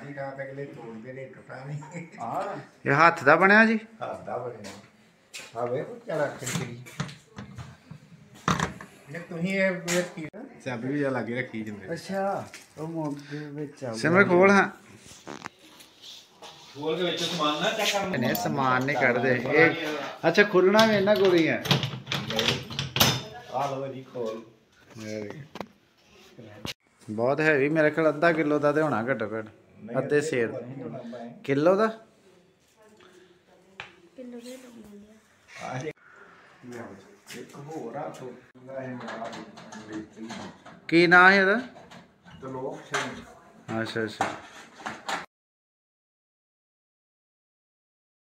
ਵੇਲੇ ਤੋੜਦੇ ਨੇ ਟੁੱਟਾ ਨਹੀਂ। ਆ ਇਹ ਹੱਥ ਦਾ ਬਣਿਆ ਜੀ? ਹੱਥ ਦਾ ਬਣਿਆ। ਖਿੱਚੀ ਇਹ ਤੁਸੀਂ ਇਹ ਵੇਖ ਕੀ ਚਾਬੀ ਵੀ ਜਾ ਲਾਗੇ ਰੱਖੀ ਜਿੰਦੇ ਅੱਛਾ ਉਹ ਮੋਗੇ ਵਿੱਚ ਆ ਸਿਮਰ ਖੋਲ ਹਾਂ। ਖੋਲ ਕੇ ਵਿੱਚ ਸਮਾਨ ਨਾ ਚੈੱਕ ਕਰਨ ਇਹਨੇ ਸਮਾਨ ਨਹੀਂ ਕੱਢਦੇ। ਇਹ ਅੱਛਾ ਖੁੱਲਣਾ ਵੀ ਇਹਨਾਂ ਕੋਲ ਹੀ ਹੈ ਆ ਲਓ ਜੀ ਖੋਲ। ਬਹੁਤ ਹੈਵੀ ਮੇਰੇ ਖਿਆਲ ਅੱਧਾ ਕਿਲੋ ਦਾ ਤੇ ਹੋਣਾ ਘੱਟੋ ਘੱਟ। ਅੱਧੇ ਸੇਰ। ਕਿਲੋ ਦਾ? ਹੈ ਮੇਰਾ ਕੀ ਨਾਂ ਹੈ ਇਹਦਾ? ਤਲੋਕ ਸਿੰਘ ਅੱਛਾ ਅੱਛਾ।